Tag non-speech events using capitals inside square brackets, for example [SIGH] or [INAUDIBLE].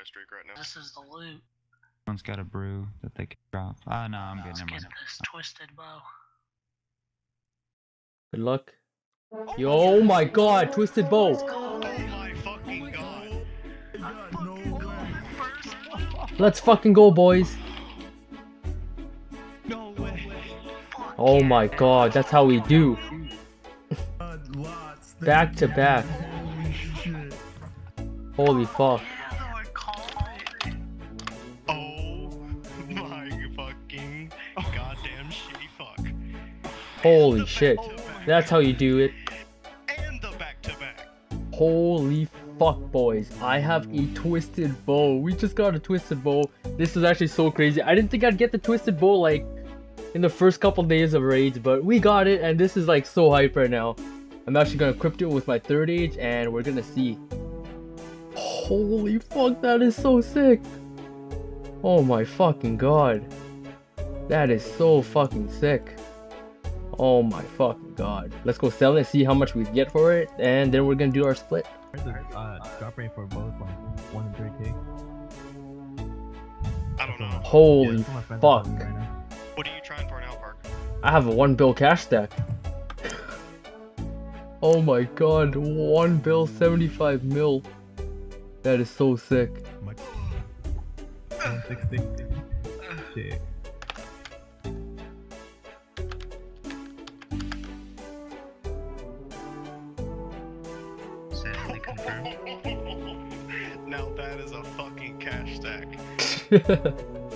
price streak right now. This is the loot. Someone's got a brew that they can drop. Ah, no, I'm good. Let's Never get mind. this twisted bow. Good luck. Yo, oh my god, twisted bow. Oh my fucking god. Let's fucking go, boys. No way. Oh my god, that's how we do. Back to back. Holy fuck. Holy shit. That's how you do it. Holy fuck, boys. I have a twisted bow. We just got a twisted bow. This is actually so crazy. I didn't think I'd get the twisted bow like in the first couple days of raids, but we got it and this is like so hype right now. I'm actually gonna equip it with my third age and we're gonna see. Holy fuck, that is so sick. Oh my fucking god. That is so fucking sick. Oh my fucking god. Let's go sell it, see how much we get for it, and then we're gonna do our split. Where's the uh, drop rate for both like one and three K? I don't know. Holy Yeah, some of my friends are fuck. right. What are you trying for now, Park? I have a one bill cash stack. oh my god, one bill 75 mil. That is so sick. 160. Shit. [LAUGHS] now that is a fucking cash stack. [LAUGHS]